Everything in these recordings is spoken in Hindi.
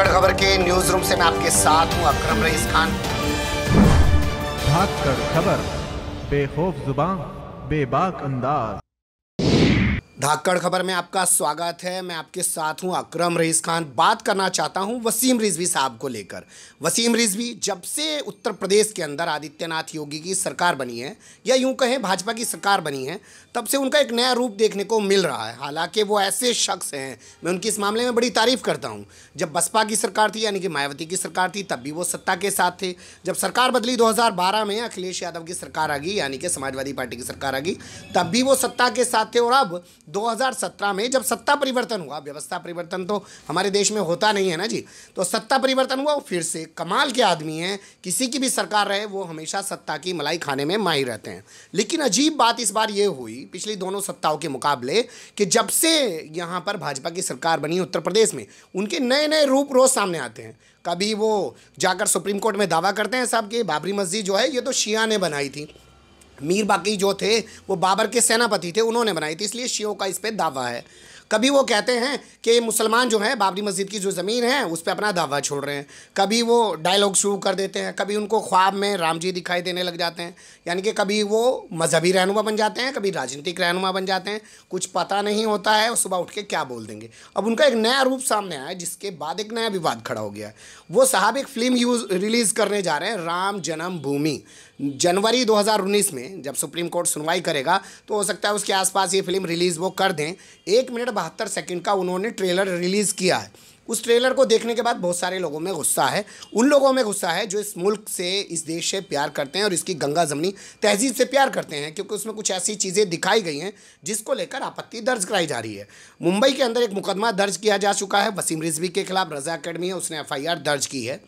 धाकड़ खबर के न्यूज़ रूम से मैं आपके साथ हूँ अकरम रईस खान। भाग कर खबर बेखौफ ज़ुबान बेबाक अंदाज। धाकड़ खबर में आपका स्वागत है मैं आपके साथ हूँ अकरम रईस खान। बात करना चाहता हूँ वसीम रिजवी साहब को लेकर। वसीम रिजवी जब से उत्तर प्रदेश के अंदर आदित्यनाथ योगी की सरकार बनी है या यूँ कहें भाजपा की सरकार बनी है तब से उनका एक नया रूप देखने को मिल रहा है। हालाँकि वो ऐसे शख्स हैं, मैं उनकी इस मामले में बड़ी तारीफ़ करता हूँ। जब बसपा की सरकार थी, यानी कि मायावती की सरकार थी, तब भी वो सत्ता के साथ थे। जब सरकार बदली 2012 में, अखिलेश यादव की सरकार आ गई, यानी कि समाजवादी पार्टी की सरकार आ गई, तब भी वो सत्ता के साथ थे और अब 2017 में जब सत्ता परिवर्तन हुआ, व्यवस्था परिवर्तन तो हमारे देश में होता नहीं है ना जी? तो सत्ता परिवर्तन हुआ फिर से कमाल के आदमी हैं। किसी की भी सरकार रहे, वो हमेशा सत्ता की मलाई खाने में माहिर रहते हैं। लेकिन अजीब बात इस बार ये हुई पिछली दोनों सत्ताओं के मुकाबले कि जब से यहाँ पर भाजपा की सरकार बनी उत्तर प्रदेश में, उनके नए नए रूप रोज सामने आते हैं। कभी वो जाकर सुप्रीम कोर्ट में दावा करते हैं साहब कि बाबरी मस्जिद जो है, ये तो शिया ने बनाई थी। मीर बाकी जो थे, वो बाबर के सेनापति थे, उन्होंने बनाई थी, इसलिए शियों का इस पर दावा है। कभी वो कहते हैं कि मुसलमान जो है, बाबरी मस्जिद की जो ज़मीन है, उस पर अपना दावा छोड़ रहे हैं। कभी वो डायलॉग शुरू कर देते हैं, कभी उनको ख्वाब में राम जी दिखाई देने लग जाते हैं। यानी कि कभी वो मजहबी रहनुमा बन जाते हैं, कभी राजनीतिक रहनुमा बन जाते हैं। कुछ पता नहीं होता है सुबह उठ के क्या बोल देंगे। अब उनका एक नया रूप सामने आया, जिसके बाद एक नया विवाद खड़ा हो गया। वो साहब एक फ़िल्म यूज़ रिलीज़ करने जा रहे हैं, राम जन्म भूमि जनवरी 2019 में जब सुप्रीम कोर्ट सुनवाई करेगा तो हो सकता है उसके आसपास ये फ़िल्म रिलीज़ वो कर दें। एक मिनट बहत्तर सेकंड का उन्होंने ट्रेलर रिलीज़ किया है। उस ट्रेलर को देखने के बाद बहुत सारे लोगों में गुस्सा है। उन लोगों में गुस्सा है जो इस मुल्क से, इस देश से प्यार करते हैं और इसकी गंगा जमनी तहजीब से प्यार करते हैं, क्योंकि उसमें कुछ ऐसी चीज़ें दिखाई गई हैं जिसको लेकर आपत्ति दर्ज कराई जा रही है। मुंबई के अंदर एक मुकदमा दर्ज किया जा चुका है। वसीम रिजवी के खिलाफ रजा अकेडमी है, उसने एफआईआर दर्ज की है।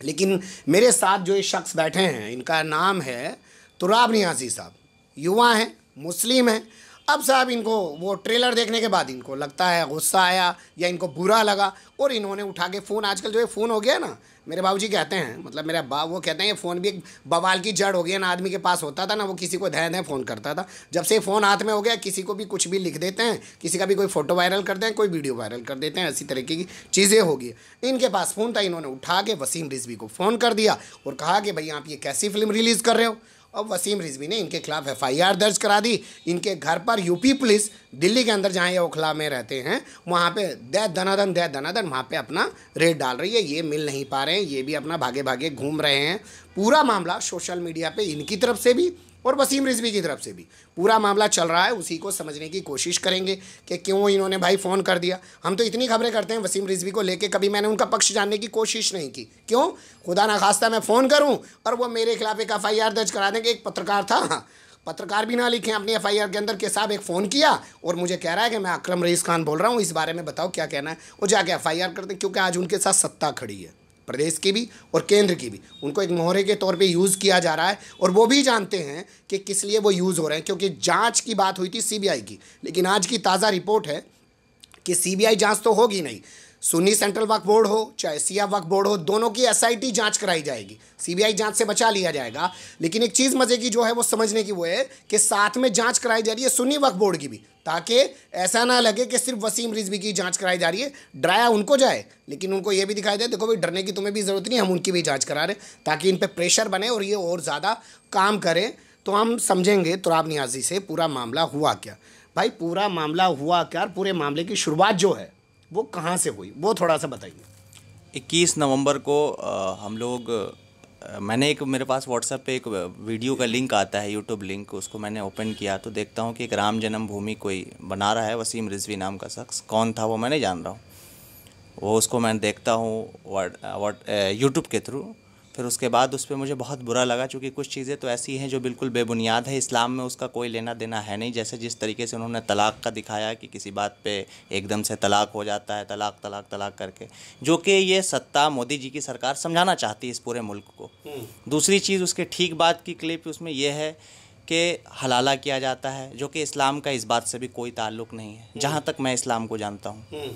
लेकिन मेरे साथ जो ये शख्स बैठे हैं, इनका नाम है तुराब नियाजी साहब। युवा हैं, मुस्लिम हैं। अब साहब इनको वो ट्रेलर देखने के बाद इनको लगता है, गुस्सा आया या इनको बुरा लगा और इन्होंने उठा के फ़ोन, आजकल जो ये फ़ोन हो गया ना मेरे बाबूजी कहते हैं मतलब मेरा बाप वो कहते हैं, ये फ़ोन भी एक बवाल की जड़ हो गया ना आदमी के पास होता था, ना वो किसी को धैं धैं फ़ोन करता था। जब से फ़ोन हाथ में हो गया, किसी को भी कुछ भी लिख देते हैं, किसी का भी कोई फ़ोटो वायरल करते हैं कोई वीडियो वायरल कर देते हैं, ऐसी तरीके की चीज़ें होगी इनके पास फ़ोन था, इन्होंने उठा के वसीम रिजवी को फ़ोन कर दिया और कहा कि, भाई आप ये कैसी फ़िल्म रिलीज़ कर रहे हो? अब वसीम रिजवी ने इनके खिलाफ एफआईआर दर्ज करा दी। इनके घर पर यूपी पुलिस दिल्ली के अंदर जहाँ ये ओखला में रहते हैं, वहाँ पे दै धनाधन दै धनाधन वहाँ पे अपना रेट डाल रही है। ये मिल नहीं पा रहे हैं, ये भी अपना भागे भागे घूम रहे हैं। पूरा मामला सोशल मीडिया पे इनकी तरफ़ से भी और वसीम रिजवी की तरफ़ से भी। पूरा मामला चल रहा है, उसी को समझने की कोशिश करेंगे कि क्यों इन्होंने भाई फ़ोन कर दिया। हम तो इतनी खबरें करते हैं वसीम रिजवी को लेके, कभी मैंने उनका पक्ष जानने की कोशिश नहीं की। क्यों? खुदा ना खास्ता मैं फ़ोन करूँ और वो मेरे खिलाफ एक एफ़ दर्ज करा दें कि एक पत्रकार था। हाँ पत्रकार भी ना लिखे, अपनी एफआईआर के अंदर के साहब एक फ़ोन किया और मुझे कह रहा है कि मैं अक्रम रईस खान बोल रहा हूँ, इस बारे में बताओ क्या कहना है। वो जाके एफआईआर कर दें, क्योंकि आज उनके साथ सत्ता खड़ी है। प्रदेश की भी और केंद्र की भी। उनको एक मोहरे के तौर पे यूज़ किया जा रहा है और वो भी जानते हैं कि किस लिए वो यूज़ हो रहे हैं, क्योंकि जाँच की बात हुई थी सीबीआई की। लेकिन आज की ताज़ा रिपोर्ट है कि सीबीआई जाँच तो होगी नहीं। सुन्नी सेंट्रल वक्फ बोर्ड हो, चाहे सिया वक्फ बोर्ड हो, दोनों की एसआईटी जाँच कराई जाएगी। सीबीआई जाँच से बचा लिया जाएगा। लेकिन एक चीज़ मज़े की जो है वो समझने की वो है कि साथ में जाँच कराई जा रही है सुन्नी वक्फ बोर्ड की भी। ताकि ऐसा ना लगे कि सिर्फ़ वसीम रिजवी की जाँच कराई जा रही है। डराया उनको जाए, लेकिन उनको ये भी दिखाई दे, देखो भाई, डरने की तुम्हें भी ज़रूरत नहीं, हम उनकी भी जाँच करा रहे हैं, ताकि इन पर प्रेशर बने और ये और ज़्यादा काम करें। तो हम समझेंगे तुराब न्याजी से पूरा मामला हुआ क्या। भाई, पूरा मामला हुआ क्या पूरे मामले की शुरुआत जो है, वो कहाँ से हुई, वो थोड़ा सा बताइए। 21 नवंबर को हम लोग मैंने एक, मेरे पास व्हाट्सएप पे एक वीडियो का लिंक आता है यूट्यूब लिंक, उसको मैंने ओपन किया। तो देखता हूँ कि एक राम जन्मभूमि कोई बना रहा है, वसीम रिजवी नाम का शख्स। कौन था वो, मैं नहीं जान रहा हूँ। वो उसको मैं देखता हूँ यूट्यूब के थ्रू। फिर उसके बाद उस पर मुझे बहुत बुरा लगा क्योंकि कुछ चीज़ें तो ऐसी हैं जो बिल्कुल बेबुनियाद है। इस्लाम में उसका कोई लेना देना है नहीं। जैसे जिस तरीके से उन्होंने तलाक़ का दिखाया कि किसी बात पे एकदम से तलाक हो जाता है तलाक तलाक तलाक करके जो कि ये सत्ता मोदी जी की सरकार समझाना चाहती है इस पूरे मुल्क को। दूसरी चीज़ उसके ठीक बात की क्लिप उसमें यह है कि हलाला किया जाता है जो कि इस्लाम का इस बात से भी कोई ताल्लुक़ नहीं है। जहाँ तक मैं इस्लाम को जानता हूँ।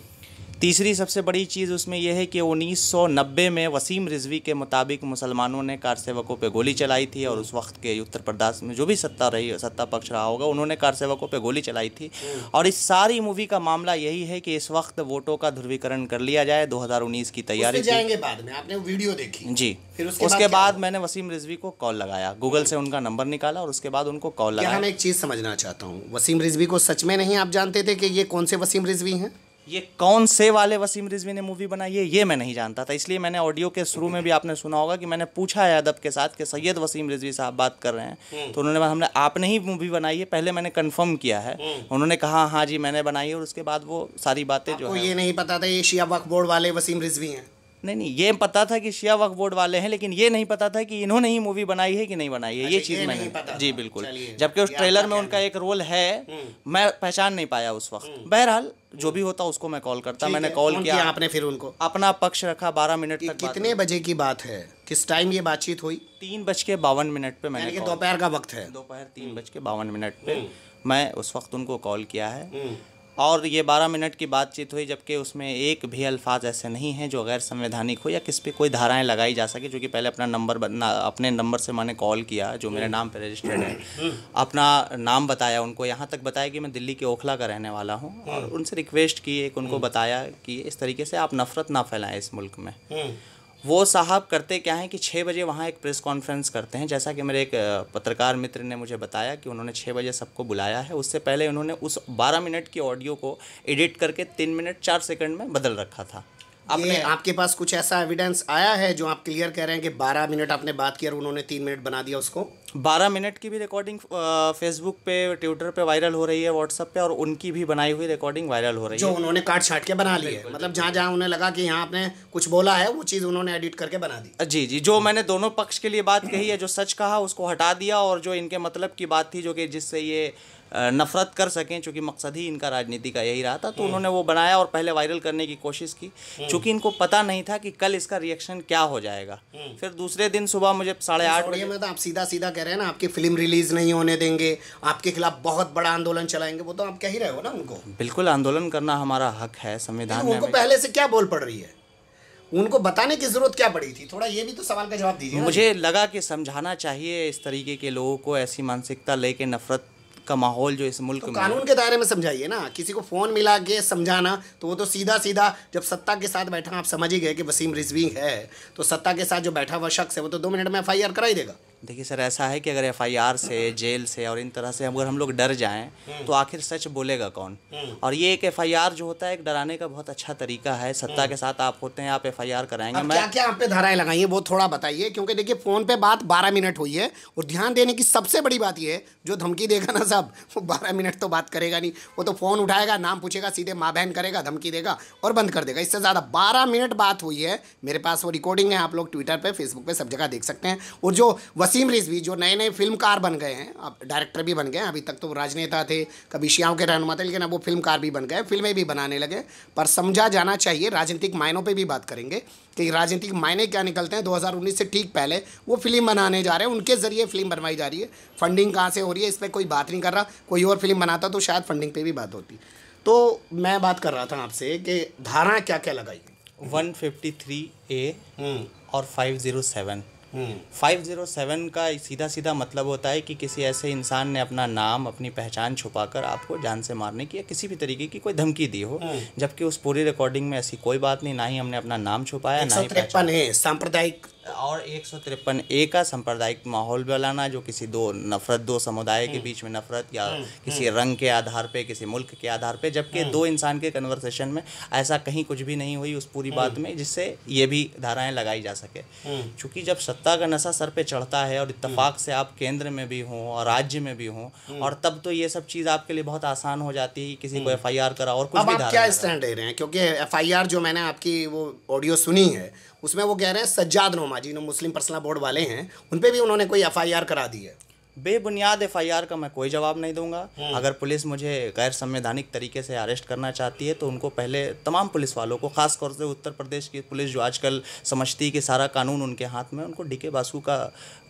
तीसरी सबसे बड़ी चीज़ उसमें यह है कि 1990 में वसीम रिजवी के मुताबिक मुसलमानों ने कार सेवकों पर गोली चलाई थी और उस वक्त के उत्तर प्रदेश में जो भी सत्ता रही सत्ता पक्ष रहा होगा उन्होंने कार सेवकों पर गोली चलाई थी। और इस सारी मूवी का मामला यही है कि इस वक्त वोटों का ध्रुवीकरण कर लिया जाए 2019 की तैयारी जाएँगे बाद में आपने वीडियो देखी। जी। फिर उसके उसके, बाद बाद मैंने वसीम रिजवी को कॉल लगाया गूगल से उनका नंबर निकाला और उसके बाद उनको कॉल लगाया। हम एक चीज़ समझना चाहता हूँ वसीम रिजवी को सच में नहीं आप जानते थे कि ये कौन से वसीम रिजवी हैं? ये कौन से वाले वसीम रिजवी ने मूवी बनाई है ये मैं नहीं जानता था। इसलिए मैंने ऑडियो के शुरू में भी आपने सुना होगा कि मैंने पूछा है अदब के साथ कि सैयद वसीम रिजवी साहब बात कर रहे हैं। तो उन्होंने हमने आपने ही मूवी बनाई है पहले मैंने कंफर्म किया है। उन्होंने कहा हाँ जी मैंने बनाई है। और उसके बाद वो सारी बातें जो है ये नहीं पता था ये शिया वक्फ बोर्ड वाले वसीम रिजवी हैं। नहीं नहीं ये पता था कि शिया वक्फ बोर्ड वाले हैं लेकिन ये नहीं पता था कि इन्होंने ही मूवी बनाई है कि नहीं बनाई है। ये अच्छा, चीज़ मैंने जी बिल्कुल। जबकि उस ट्रेलर में उनका एक रोल है मैं पहचान नहीं पाया उस वक्त। बहरहाल जो भी होता उसको मैं कॉल करता मैंने कॉल किया। आपने फिर उनको। अपना पक्ष रखा बारह मिनट तक कितने बजे की बात है? किस टाइम ये बातचीत हुई? तीन बज के बावन मिनट पे मैंने दोपहर का वक्त है। दोपहर तीन बज के बावन मिनट पे मैं उस वक्त उनको कॉल किया है। और ये बारह मिनट की बातचीत हुई, जबकि उसमें एक भी अल्फाज ऐसे नहीं हैं जो गैर संवैधानिक हो या किस पे कोई धाराएँ लगाई जा सके, जो कि पहले अपना नंबर अपने नंबर से मैंने कॉल किया, जो मेरे नाम पर रजिस्टर्ड है। अपना नाम बताया उनको, यहाँ तक बताया कि मैं दिल्ली के ओखला का रहने वाला हूँ और उनसे रिक्वेस्ट की, एक उनको बताया कि इस तरीके से आप नफ़रत ना फैलाएँ इस मुल्क में। वो साहब करते क्या हैं कि छः बजे वहाँ एक प्रेस कॉन्फ्रेंस करते हैं। जैसा कि मेरे एक पत्रकार मित्र ने मुझे बताया कि उन्होंने छः बजे सबको बुलाया है। उससे पहले उन्होंने उस बारह मिनट की ऑडियो को एडिट करके तीन मिनट चार सेकंड में बदल रखा था। अपने आपके पास कुछ ऐसा एविडेंस आया है जो आप क्लियर कह रहे हैं कि 12 मिनट आपने बात की और उन्होंने तीन मिनट बना दिया उसको? बारह मिनट की भी रिकॉर्डिंग फेसबुक पे ट्विटर पे वायरल हो रही है व्हाट्सएप पे और उनकी भी बनाई हुई रिकॉर्डिंग वायरल हो रही जो है। जो उन्होंने काट छाट के बना ली है। मतलब जहाँ जहाँ उन्हें लगा कि यहाँ आपने कुछ बोला है वो चीज़ उन्होंने एडिट करके बना दी। जी जी जो मैंने दोनों पक्ष के लिए बात कही है जो सच कहा उसको हटा दिया और जो इनके मतलब की बात थी जो कि जिससे ये नफरत कर सकें चूँकि मकसद ही इनका राजनीति का यही रहा था तो उन्होंने वो बनाया और पहले वायरल करने की कोशिश की। चूँकि इनको पता नहीं था कि कल इसका रिएक्शन क्या हो जाएगा। फिर दूसरे दिन सुबह मुझे साढ़े आठ बजे में तो आप सीधा सीधा कह रहे हैं ना आपकी फ़िल्म रिलीज़ नहीं होने देंगे आपके खिलाफ बहुत बड़ा आंदोलन चलाएँगे वो तो आप कह ही रहे हो ना उनको। बिल्कुल आंदोलन करना हमारा हक है संविधान में उनको पहले से क्या बोल पड़ रही है? उनको बताने की ज़रूरत क्या पड़ी थी? थोड़ा ये भी तो सवाल का जवाब दीजिए मुझे लगा कि समझाना चाहिए इस तरीके के लोगों को ऐसी मानसिकता लेके नफरत का माहौल जो इस मुल्क तो में कानून के दायरे में समझाइए ना किसी को फ़ोन मिला के समझाना तो वो तो सीधा सीधा जब सत्ता के साथ बैठा आप समझ ही गए कि वसीम रिजवी है तो सत्ता के साथ जो बैठा हुआ शख्स है वो तो दो मिनट में एफ़ आई आर करा देगा। देखिए सर ऐसा है कि अगर एफआईआर से जेल से और इन तरह से अगर हम लोग डर जाएँ तो आखिर सच बोलेगा कौन? और ये एक एफआईआर जो होता है एक डराने का बहुत अच्छा तरीका है। सत्ता के साथ आप होते हैं आप एफआईआर कराएँगे। मैं क्या क्या आप पे धाराएँ लगाई वो थोड़ा बताइए क्योंकि देखिए फ़ोन पे बात 12 मिनट हुई है और ध्यान देने की सबसे बड़ी बात ये है जो धमकी देगा ना साहब वो 12 मिनट तो बात करेगा नहीं। वो तो फ़ोन उठाएगा नाम पूछेगा सीधे माँ बहन करेगा धमकी देगा और बंद कर देगा। इससे ज़्यादा 12 मिनट बात हुई है मेरे पास वो रिकॉर्डिंग है आप लोग ट्विटर पर फेसबुक पर सब जगह देख सकते हैं। और जो वसीम रिजवी जो नए नए फिल्मकार बन गए हैं अब डायरेक्टर भी बन गए हैं अभी तक तो वो राजनेता थे कभी शियाओं के रहनुमा थे लेकिन अब वो फिल्मकार भी बन गए फ़िल्में भी बनाने लगे। पर समझा जाना चाहिए राजनीतिक मायनों पे भी बात करेंगे कि राजनीतिक मायने क्या निकलते हैं 2019 से ठीक पहले वो फ़िल्म बनाने जा रहे हैं उनके ज़रिए फ़िल्म बनवाई जा रही है। फंडिंग कहाँ से हो रही है इस पर कोई बात नहीं कर रहा कोई और फ़िल्म बनाता तो शायद फंडिंग पर भी बात होती। तो मैं बात कर रहा था आपसे कि धारा क्या क्या लगाई 153 ए और 507 507 का सीधा सीधा मतलब होता है कि किसी ऐसे इंसान ने अपना नाम अपनी पहचान छुपाकर आपको जान से मारने की या किसी भी तरीके की कोई धमकी दी हो। जबकि उस पूरी रिकॉर्डिंग में ऐसी कोई बात नहीं ना ही हमने अपना नाम छुपाया ना ही है सांप्रदायिक और एक सौ तिरपन ए का सांप्रदायिक माहौल बनाना जो किसी दो नफरत दो समुदाय के बीच में नफरत या किसी रंग के आधार पे किसी मुल्क के आधार पे जबकि दो इंसान के कन्वर्सेशन में ऐसा कहीं कुछ भी नहीं हुई उस पूरी बात में जिससे ये भी धाराएँ लगाई जा सके। क्योंकि जब सत्ता का नशा सर पे चढ़ता है और इतफाक से आप केंद्र में भी हों और राज्य में भी हों और तब तो ये सब चीज़ आपके लिए बहुत आसान हो जाती है किसी को एफ़ आई आर करा और कुछ भी धारा क्या स्टैंड ले रहे हैं? क्योंकि एफआईआर जो मैंने आपकी वो ऑडियो सुनी है उसमें वो कह रहे हैं सज्जाद नोमा जी, जो मुस्लिम पर्सनल बोर्ड वाले हैं उन पर भी उन्होंने कोई एफआईआर करा दी है। बेबुनियाद एफ़ आई का मैं कोई जवाब नहीं दूँगा। हम्म। अगर पुलिस मुझे गैर संवैधानिक तरीके से अरेस्ट करना चाहती है तो उनको पहले तमाम पुलिस वालों को खास तौर से उत्तर प्रदेश की पुलिस जो आजकल समझती है कि सारा कानून उनके हाथ में उनको डीके बासु का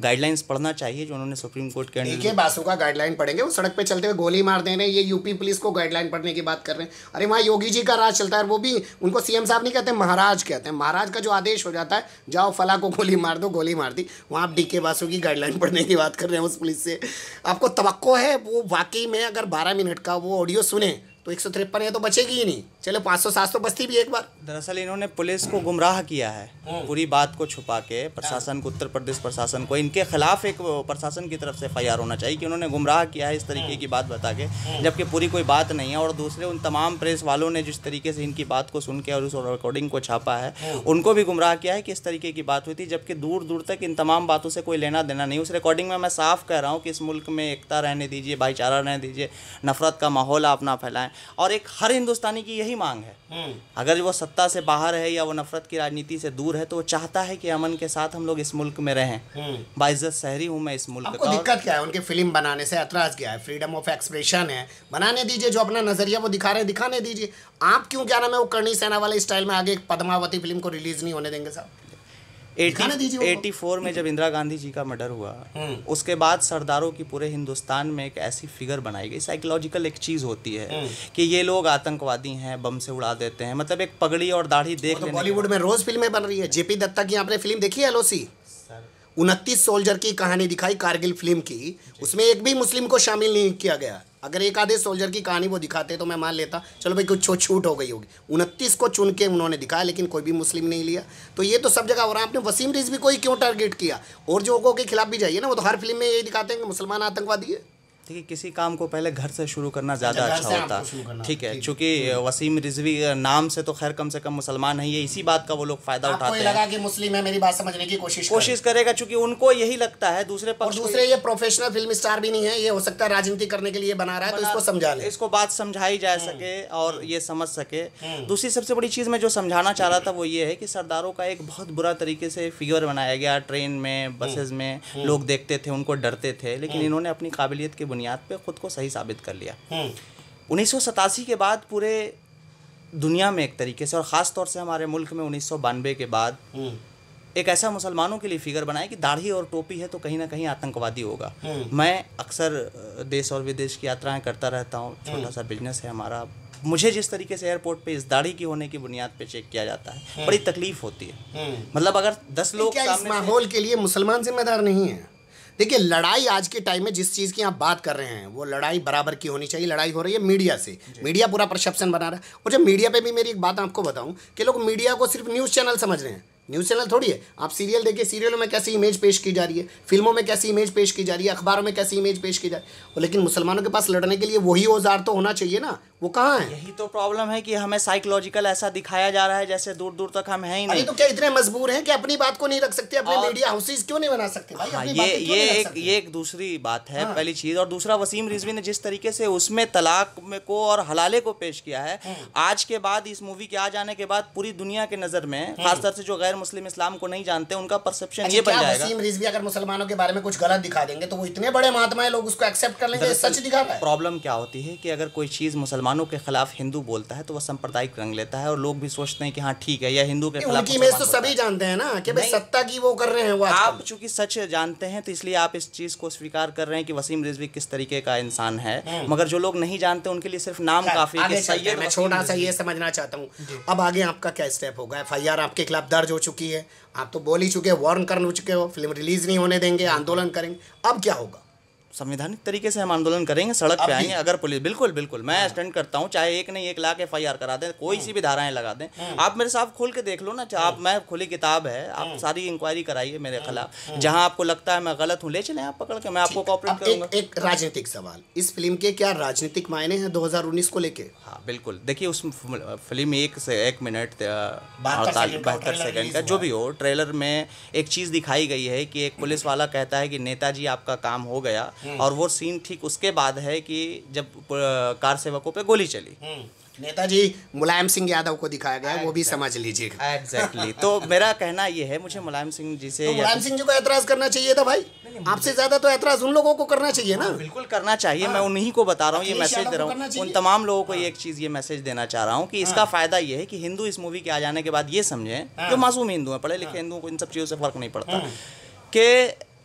गाइडलाइंस पढ़ना चाहिए जो उन्होंने सुप्रीम कोर्ट के देखिए बासु का गाइडलाइन पढ़ेंगे। वो सड़क पर चलते हुए गोली मार दे रहे हैं ये यूपी पुलिस को गाइडलाइन पढ़ने की बात कर रहे हैं। अरे वहाँ योगी जी का राज चलता है वो भी उनको सीएम साहब नहीं कहते महाराज कहते हैं। महाराज का जो आदेश हो जाता है जाओ फला को गोली मार दो गोली मार दी। वहाँ आप डीके बासु की गाइडलाइन पढ़ने की बात कर रहे हैं उस पुलिस से। आपको तवक्को है वो वाकई में अगर बारह मिनट का वो ऑडियो सुने तो एक सौ तिरपन है तो बचेगी ही नहीं। चलो पाँच सौ सात सौ बस्ती भी एक बार। दरअसल इन्होंने पुलिस को गुमराह किया है पूरी बात को छुपा के। प्रशासन को उत्तर प्रदेश प्रशासन को इनके खिलाफ एक प्रशासन की तरफ़ से एफआईआर होना चाहिए कि उन्होंने गुमराह किया है इस तरीके की बात बता के जबकि पूरी कोई बात नहीं है। और दूसरे उन तमाम प्रेस वालों ने जिस तरीके से इनकी बात को सुन के और उस रिकॉर्डिंग को छापा है उनको भी गुमराह किया है कि इस तरीके की बात हुई थी जबकि दूर दूर तक इन तमाम बातों से कोई लेना देना नहीं। उस रिकॉर्डिंग में मैं साफ़ कह रहा हूँ कि इस मुल्क में एकता रहने दीजिए भाईचारा रहने दीजिए नफरत का माहौल आप ना फैलाएँ। और एक हर हिंदुस्तानी की यही मांग है। अगर वो सत्ता से बाहर है या वो नफरत की राजनीति से दूर है तो वो चाहता है कि अमन के साथ हम लोग इस मुल्क में रहें। बाइज्जत शहरी हूँ मैं इस मुल्क आपको का दिक्कत क्या है? उनकी फ़िल्म बनाने से ऐतराज क्या है? फ्रीडम ऑफ़ एक्सप्रेशन है। बनाने दीजिए जो अपना नज़रिया वो दिखा रहे हैं दिखाने दीजिए। आप क्यों क्या नाम है वो करनी सेना वाले स्टाइल में आगे एक पद्मावती फ़िल्म को रिलीज़ नहीं होने देंगे साहब। एटी फोर में जब इंदिरा गांधी जी का मर्डर हुआ उसके बाद सरदारों की पूरे हिंदुस्तान में एक ऐसी फिगर बनाई गई साइकोलॉजिकल एक चीज़ होती है कि ये लोग आतंकवादी हैं बम से उड़ा देते हैं मतलब एक पगड़ी और दाढ़ी देख तो बॉलीवुड में रोज फ़िल्में बन रही है। जेपी दत्ता की आपने फ़िल्म देखी है एलओसी? उनतीस सोल्जर की कहानी दिखाई कारगिल फ़िल्म की, उसमें एक भी मुस्लिम को शामिल नहीं किया गया। अगर एक आधे सोल्जर की कहानी वो दिखाते तो मैं मान लेता, चलो भाई कुछ छूट हो गई होगी। उनतीस को चुन के उन्होंने दिखाया, लेकिन कोई भी मुस्लिम नहीं लिया। तो ये तो सब जगह हो रहा आपने वसीम रिजवी को ही क्यों टारगेट किया? और जो के खिलाफ भी जाइए ना, वो तो हर फ़िल्म में यही दिखाते हैं कि मुसलमान आतंकवादी है। देखिए किसी काम को पहले घर से शुरू करना ज़्यादा अच्छा, अच्छा होता। ठीक है ठीक, चूँकि वसीम रिजवी नाम से तो खैर कम से कम मुसलमान है ये इसी बात का वो लोग फ़ायदा उठाते हैं लगा कि मुस्लिम है मेरी बात समझने की कोशिश कोशिश करेगा चूँकि उनको यही लगता है दूसरे पक्ष दूसरे ये प्रोफेशनल फ़िल्म स्टार भी नहीं है ये हो सकता है राजनीति करने के लिए बना रहा है तो इसको समझा ले। इसको बात समझाई जा सके और ये समझ सके। दूसरी सबसे बड़ी चीज़ मैं जो समझाना चाह रहा था वो ये है कि सरदारों का एक बहुत बुरा तरीके से फिगर बनाया गया ट्रेन में बसेस में लोग देखते थे उनको डरते थे लेकिन इन्होंने अपनी काबिलियत की बुनियाद पे खुद को सही साबित कर लिया। उन्नीस के बाद पूरे दुनिया में एक तरीके से और ख़ास तौर से हमारे मुल्क में उन्नीस के बाद एक ऐसा मुसलमानों के लिए फिगर बनाया कि दाढ़ी और टोपी है तो कहीं ना कहीं आतंकवादी होगा। मैं अक्सर देश और विदेश की यात्राएँ करता रहता हूँ छोटा सा बिज़नेस है हमारा। मुझे जिस तरीके से एयरपोर्ट पे इस दाढ़ी की होने की बुनियाद पे चेक किया जाता है बड़ी तकलीफ़ होती है। मतलब अगर दस लोग सामने माहौल के लिए मुसलमान जिम्मेदार नहीं है। देखिए लड़ाई आज के टाइम में जिस चीज़ की आप बात कर रहे हैं वो लड़ाई बराबर की होनी चाहिए लड़ाई हो रही है मीडिया से। मीडिया पूरा परसेप्शन बना रहा है। और जब मीडिया पे भी मेरी एक बात आपको बताऊँ कि लोग मीडिया को सिर्फ़ न्यूज़ चैनल समझ रहे हैं। न्यूज़ चैनल थोड़ी है। आप सीरियल देखिए सीरियलों में कैसी इमेज पेश की जा रही है फ़िल्मों में कैसी इमेज पेश की जा रही है अखबारों में कैसी इमेज पेश की जा रही है। लेकिन मुसलमानों के पास लड़ने के लिए वही औज़ार तो होना चाहिए ना। वो कहाँ है? यही तो प्रॉब्लम है कि हमें साइकोलॉजिकल ऐसा दिखाया जा रहा है जैसे दूर दूर तक हम हैं ही अरे नहीं। तो क्या इतने मजबूर हैं कि अपनी बात को नहीं रख सकते अपने और- मीडिया हाउसेज क्यों नहीं बना सकते? भाई हाँ अपनी ये ये एक? ये एक दूसरी बात है हाँ। पहली चीज़। और दूसरा वसीम रिजवी ने जिस तरीके से उसमें तलाक में को और हलाले को पेश किया है आज के बाद इस मूवी के आ जाने के बाद पूरी दुनिया के नज़र में खासतौर से जो गैर मुस्लिम इस्लाम को नहीं जानते उनका परसेप्शन अच्छा ये बन जाएगा। वसीम रिजवी अगर मुसलमानों के बारे में कुछ गलत दिखा देंगे तो वो इतने बड़े महात्मा है लोग उसको एक्सेप्ट कर लेंगे सच दिखा प्रॉब्लम क्या होती है कि अगर कोई चीज़ मुसलमानों के खिलाफ हिंदू बोलता है तो वह सांप्रदायिक रंग लेता है और लोग भी सोचते हैं कि हाँ ठीक है या हिंदू के खिलाफ इमेज तो सभी जानते हैं ना कि भाई सत्ता की वो कर रहे हैं वो आप चूँकि सच जानते हैं तो इसलिए आप इस चीज़ को स्वीकार कर रहे हैं कि वसीम रिजवी किस तरीके का इंसान है। मगर जो लोग नहीं जानते उनके लिए सिर्फ़ नाम काफ़ी है मैं छोटा सा ये समझना चाहता हूँ। अब आगे आपका क्या स्टेप होगा? एफआईआर आपके खिलाफ दर्ज हो चुकी है। आप तो बोल ही चुके हैं वार्न कर चुके हो फ़िल्म रिलीज़ नहीं होने देंगे आंदोलन करेंगे। अब क्या होगा? संवैधानिक तरीके से हम आंदोलन करेंगे सड़क पे आएँगे अगर पुलिस बिल्कुल बिल्कुल मैं स्टैंड करता हूँ चाहे एक नहीं एक लाख एफआईआर करा दें कोई सी भी धाराएँ लगा दें। आप मेरे साथ खोल के देख लो ना चाहे आप मैं खुली किताब है आप सारी इंक्वायरी कराइए मेरे खिलाफ। जहाँ आपको लगता है मैं गलत हूँ ले चले आप पकड़ के मैं आपको कॉपरेट करूँगा। एक राजनीतिक सवाल। इस फ़िल्म के क्या राजनीतिक मायने हैं 2019 को लेके? हाँ बिल्कुल। देखिए उस फ़िल्म एक से एक मिनट बहत्तर सेकंड का जो भी हो। ट्रेलर में एक चीज़ दिखाई गई है कि एक पुलिस वाला कहता है कि नेताजी आपका काम हो गया। और वो सीन ठीक उसके बाद है कि जब कार सेवकों पे गोली चली। हम्म। नेताजी मुलायम सिंह यादव को दिखाया गया है वो भी समझ लीजिएगा। एग्जैक्टली तो मेरा कहना ये है मुझे मुलायम सिंह जी से तो मुलायम सिंह जी को ऐतराज करना चाहिए था भाई। आपसे ज़्यादा तो ऐतराज उन लोगों को करना चाहिए ना। बिल्कुल करना चाहिए मैं उन्हीं को बता रहा हूँ ये मैसेज दे रहा हूँ। उन तमाम लोगों को ये एक चीज़ ये मैसेज देना चाह रहा हूँ कि इसका फ़ायदा ये है कि हिंदू इस मूवी के आ जाने के बाद ये समझे जो मासूम हिंदू हैं पढ़े लिखे हिंदुओं को इन सब चीज़ों से फ़र्क नहीं पड़ता कि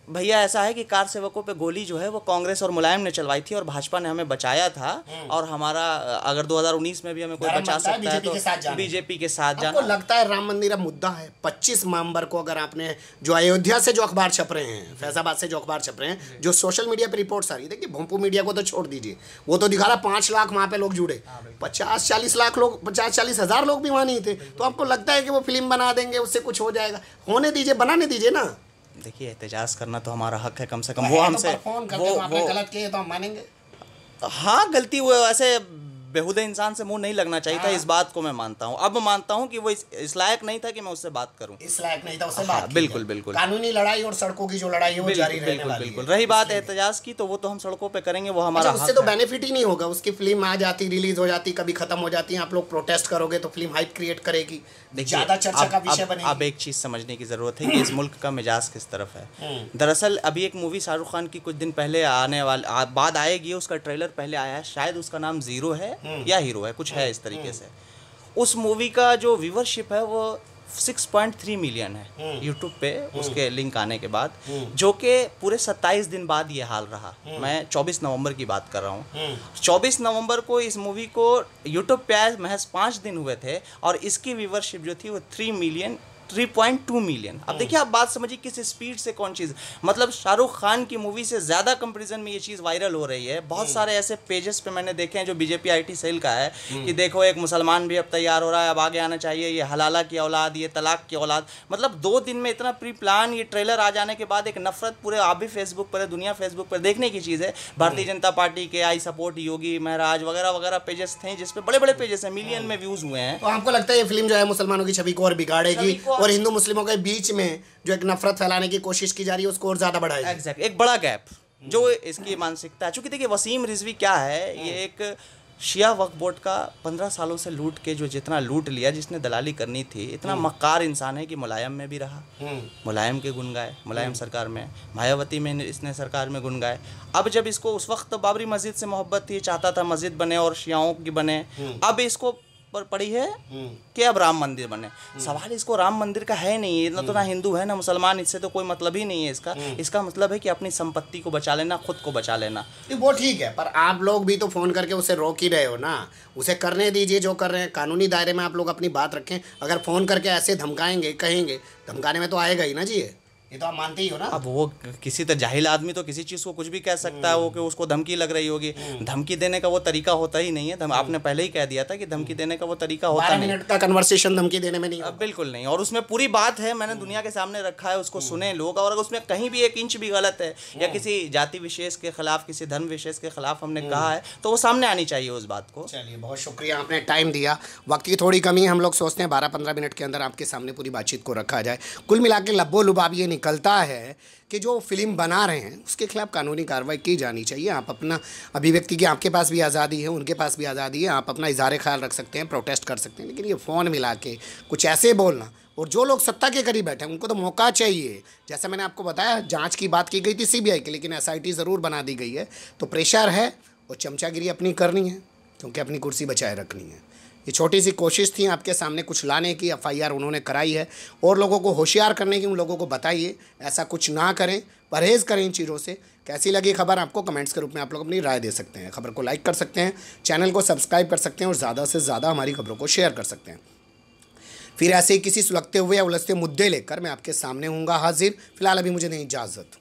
भैया ऐसा है कि कार सेवकों पे गोली जो है वो कांग्रेस और मुलायम ने चलवाई थी और भाजपा ने हमें बचाया था और हमारा अगर 2019 में भी हमें कोई बचा है सकता है के तो बीजेपी के साथ आपको जाना। लगता है राम मंदिर मुद्दा है? 25 नवंबर को अगर आपने जो अयोध्या से जो अखबार छप रहे हैं फैजाबाद से जो अखबार छप रहे हैं जो। सोशल मीडिया पे रिपोर्ट्स आ रही है देखिए भोंपू मीडिया को तो छोड़ दीजिए। वो तो दिखा रहा पाँच लाख वहाँ पे लोग जुड़े। पचास चालीस लाख लोग पचास चालीस हज़ार लोग भी वहाँ नहीं थे। तो आपको लगता है कि वो फ़िल्म बना देंगे उससे कुछ हो जाएगा? होने दीजिए बनाने दीजिए ना। देखिए एहतजाज करना तो हमारा हक है कम से कम वो तो हमसे फ़ोन वो वो गलत किए तो हम मानेंगे। हाँ गलती वो ऐसे बेहुदे इंसान से मुँह नहीं लगना चाहिए था इस बात को मैं मानता हूँ। अब मानता हूँ कि वो इस, इस लायक नहीं था कि मैं उससे बात करूँ। इस लायक नहीं था उससे हाँ, बात बिल्कुल, बिल्कुल। कानूनी लड़ाई और सड़कों की जो लड़ाई है वो जारी बिल्कुल रहने बिल्कुल। है। रही बात एहतजाज की तो वो तो हम सड़कों पर करेंगे वो हमारा अच्छा, उससे तो बेनिफिट ही नहीं होगा उसकी फ़िल्म आ जाती रिलीज़ हो जाती कभी खत्म हो जाती है आप लोग प्रोटेस्ट करोगे तो फ़िल्म हाइप क्रिएट करेगी। देखिए, ज़्यादा चर्चा का विषय अब- अब एक चीज़ समझने की ज़रूरत है कि इस मुल्क का मिजाज किस तरफ़ है। हम्म। दरअसल अभी एक मूवी शाहरुख खान की कुछ दिन पहले आने वाल बाद आएगी उसका ट्रेलर पहले आया है शायद उसका नाम ज़ीरो है। हम्म। या हीरो है कुछ है इस तरीके से। उस मूवी का जो व्यूवरशिप है वो 6.3 मिलियन है हम्म। यूट्यूब पे उसके लिंक आने के बाद। जो कि पूरे 27 दिन बाद ये हाल रहा। हम्म। मैं 24 नवंबर की बात कर रहा हूँ। 24 नवंबर को इस मूवी को यूट्यूब पे आए महज पाँच दिन हुए थे और इसकी व्यूवरशिप जो थी वो थ्री मिलियन 3.2 मिलियन अब देखिए आप बात समझिए किस स्पीड से कौन चीज़ मतलब शाहरुख खान की मूवी से ज़्यादा कंपैरिजन में ये चीज़ वायरल हो रही है। बहुत सारे ऐसे पेजेस पे मैंने देखे हैं जो बीजेपी आईटी सेल का है कि देखो एक मुसलमान भी अब तैयार हो रहा है अब आगे आना चाहिए ये हलाला की औलाद ये तलाक की औलाद। मतलब दो दिन में इतना प्री प्लान ये ट्रेलर आ जाने के बाद एक नफरत पूरे आप भी फेसबुक पर है दुनिया फेसबुक पर देखने की चीज़ है। भारतीय जनता पार्टी के आई सपोर्ट योगी महराज वगैरह वगैरह पेजेस थे जिसपे बड़े बड़े पेजेस हैं। मिलियन में व्यूज़ हुए हैं। तो आपको लगता है ये फ़िल्म जो है मुसलमानों की छवि को और बिगाड़ेगी? और- हिंदू मुस्लिमों के बीच में जो एक नफरत फैलाने की कोशिश की जा रही है उसको और ज़्यादा बढ़ाएगी एग्जैक्ट एक बड़ा गैप जो इसकी मानसिकता है चूँकि देखिए वसीम रिजवी क्या है ये एक शिया वक्फ बोर्ड का पंद्रह सालों से लूट के जो जितना लूट लिया जिसने दलाली करनी थी इतना मक्कार इंसान है कि मुलायम में भी रहा। मुलायम के गुण गाए मुलायम सरकार में मायावती में इसने सरकार में गुण गाए। अब जब इसको उस वक्त तो बाबरी मस्जिद से मोहब्बत थी चाहता था मस्जिद बने और शियाओं की बने। अब इसको पर पड़ी है कि अब राम मंदिर बने। सवाल इसको राम मंदिर का है नहीं इतना तो ना हिंदू है ना मुसलमान इससे तो कोई मतलब ही नहीं है इसका। इसका मतलब है कि अपनी संपत्ति को बचा लेना खुद को बचा लेना। वो ठीक है पर आप लोग भी तो फ़ोन करके उसे रोक ही रहे हो ना। उसे करने दीजिए जो कर रहे हैं। कानूनी दायरे में आप लोग अपनी बात रखें। अगर फ़ोन करके ऐसे धमकाएँगे कहेंगे धमकाने में तो आएगा ही ना जी ये तो आप मानते ही हो ना। अब वो किसी तो जाहिल आदमी तो किसी चीज़ को कुछ भी कह सकता है वो कि उसको धमकी लग रही होगी। धमकी देने का वो तरीका होता ही नहीं है। धम आपने पहले ही कह दिया था कि धमकी देने का वो तरीका होता नहीं। मिनट का कन्वर्सेशन धमकी देने में नहीं अब बिल्कुल नहीं। और उसमें पूरी बात है मैंने दुनिया के सामने रखा है उसको सुने लोग और अगर उसमें कहीं भी एक इंच भी गलत है या किसी जाति विशेष के खिलाफ किसी धर्म विशेष के खिलाफ हमने कहा है तो वो सामने आनी चाहिए उस बात को। चलिए बहुत शुक्रिया आपने टाइम दिया। वक्त की थोड़ी कमी है हम लोग सोचते हैं बारह पंद्रह मिनट के अंदर आपके सामने पूरी बातचीत को रखा जाए। कुल मिला के लब्बो लुबाब ये निकलता है कि जो फ़िल्म बना रहे हैं, उसके खिलाफ कानूनी कार्रवाई की जानी चाहिए। आप अपना अभिव्यक्ति की आपके पास भी आज़ादी है, उनके पास भी आज़ादी है, आप अपना इजहार ख्याल रख सकते हैं, प्रोटेस्ट कर सकते हैं। लेकिन ये फ़ोन मिला के कुछ ऐसे बोलना, और जो लोग सत्ता के करीब बैठे हैं, उनको तो मौका चाहिए। जैसा मैंने आपको बताया, जाँच की बात की गई थी सीबीआई की, लेकिन एसआईटी ज़रूर बना दी गई है। तो प्रेशर है, और चमचागिरी अपनी करनी है, क्योंकि अपनी कुर्सी बचाए रखनी है। ये छोटी सी कोशिश थी आपके सामने कुछ लाने की, एफआईआर उन्होंने कराई है। और लोगों को होशियार करने की उन लोगों को बताइए, ऐसा कुछ ना करें, परहेज़ करें इन चीज़ों से। कैसी लगी खबर आपको कमेंट्स के रूप में आप लोग अपनी राय दे सकते हैं। खबर को लाइक कर सकते हैं, चैनल को सब्सक्राइब कर सकते हैं और ज़्यादा से ज़्यादा हमारी खबरों को शेयर कर सकते हैं। फिर ऐसे ही किसी सुलगते हुए या उलझते मुद्दे लेकर मैं आपके सामने हूँगा हाजिर। फ़िलहाल अभी मुझे नहीं इजाज़त।